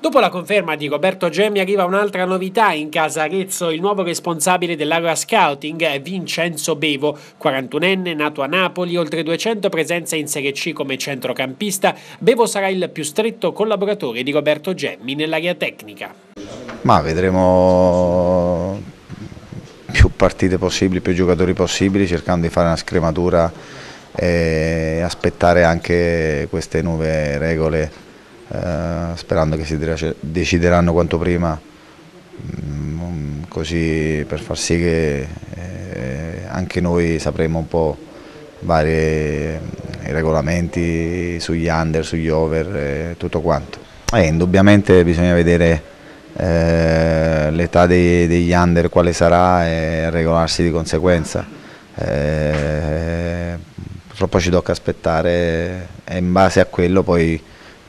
Dopo la conferma di Roberto Gemmi arriva un'altra novità in casa Arezzo, il nuovo responsabile dell'area scouting è Vincenzo Bevo, 41enne, nato a Napoli, oltre 200 presenze in Serie C come centrocampista, Bevo sarà il più stretto collaboratore di Roberto Gemmi nell'area tecnica. Ma vedremo più partite possibili, più giocatori possibili, cercando di fare una scrematura e aspettare anche queste nuove regole eh, sperando che si decideranno quanto prima, mm, così per far sì che eh, anche noi sapremo un po' vari eh, regolamenti sugli under, sugli over e tutto quanto. E indubbiamente bisogna vedere eh, l'età degli under quale sarà e regolarsi di conseguenza. Eh, purtroppo ci tocca aspettare e in base a quello poi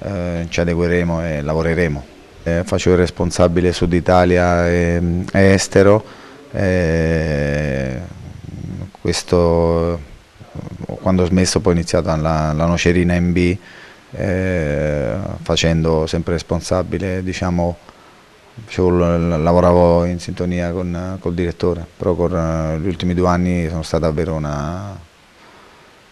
eh, ci adegueremo e lavoreremo. Eh, faccio il responsabile Sud Italia e, e estero, eh, questo, quando ho smesso poi ho iniziato la, la nocerina in B, eh, facendo sempre responsabile, diciamo, lavoravo in sintonia con il direttore, però con gli ultimi due anni sono stato davvero una,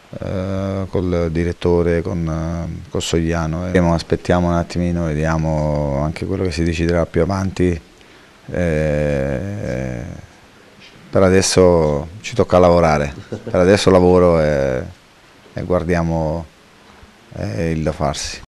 eh, col direttore, con, eh, con Sogliano. Eh, aspettiamo un attimino, vediamo anche quello che si deciderà più avanti. Eh, per adesso ci tocca lavorare, per adesso lavoro e, e guardiamo eh, il da farsi.